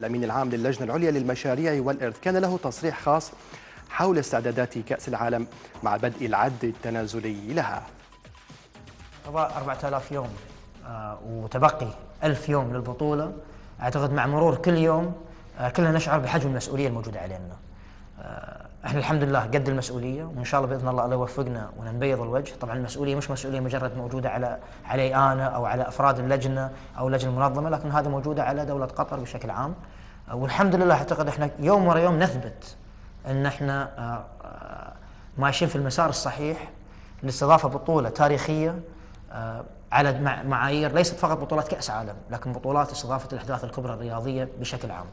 الأمين العام للجنة العليا للمشاريع والإرث. كان له تصريح خاص حول استعدادات كأس العالم مع بدء العد التنازلي لها. قضاء 4000 يوم آه، وتبقي 1000 يوم للبطولة. أعتقد مع مرور كل يوم آه، كلنا نشعر بحجم المسؤولية الموجودة علينا. آه، إحنا الحمد لله قد المسؤولية وإن شاء الله بإذن الله الله يوفقنا ونبيض الوجه، طبعا المسؤولية مش مسؤولية مجرد موجودة على علي أنا أو على أفراد اللجنة أو اللجنة المنظمة، لكن هذه موجودة على دولة قطر بشكل عام. والحمد لله أعتقد إحنا يوم ورا يوم نثبت إن إحنا ماشيين في المسار الصحيح لاستضافة بطولة تاريخية على معايير ليست فقط بطولات كأس عالم، لكن بطولات استضافة الأحداث الكبرى الرياضية بشكل عام.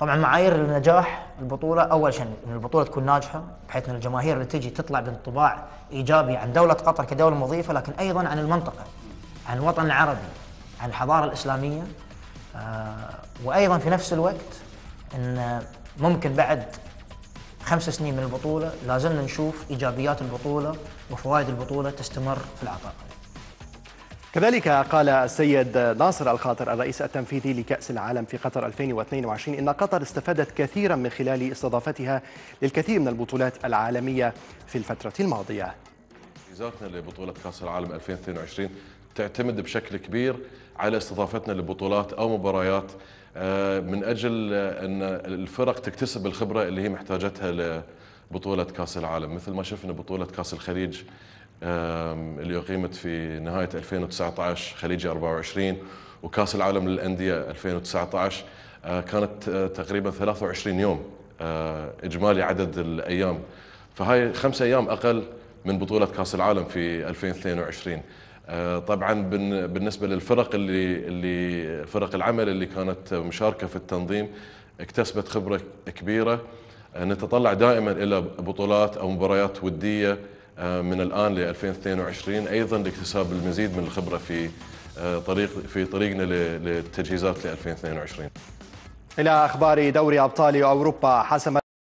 طبعا معايير النجاح البطولة أول شيء إن البطولة تكون ناجحة بحيث إن الجماهير اللي تجي تطلع بانطباع إيجابي عن دولة قطر كدولة مضيفة لكن أيضا عن المنطقة عن الوطن العربي عن الحضارة الإسلامية آه وأيضا في نفس الوقت إن ممكن بعد خمس سنين من البطولة لازلنا نشوف إيجابيات البطولة وفوائد البطولة تستمر في العطاء. كذلك قال السيد ناصر الخاطر الرئيس التنفيذي لكأس العالم في قطر 2022 إن قطر استفادت كثيرا من خلال استضافتها للكثير من البطولات العالمية في الفترة الماضية. تجهيزاتنا لبطولة كأس العالم 2022 تعتمد بشكل كبير على استضافتنا لبطولات أو مباريات آه، من أجل أن الفرق تكتسب الخبرة اللي هي محتاجتها لبطولة كأس العالم. مثل ما شفنا بطولة كأس الخليج اللي أقيمت في نهاية 2019 خليجي 24 وكأس العالم للأندية 2019 آه، كانت آه، تقريبا 23 يوم آه، إجمالي عدد الأيام. فهاي خمس أيام أقل من بطولة كأس العالم في 2022 طبعا بالنسبة للفرق اللي اللي فرق العمل اللي كانت مشاركة في التنظيم اكتسبت خبرة كبيرة. نتطلع دائما إلى بطولات أو مباريات ودية آه، من الآن ل 2022 أيضا لاكتساب المزيد من الخبرة في آه، طريق في طريقنا للتجهيزات ل 2022 إلى أخبار دوري أبطال أوروبا حسم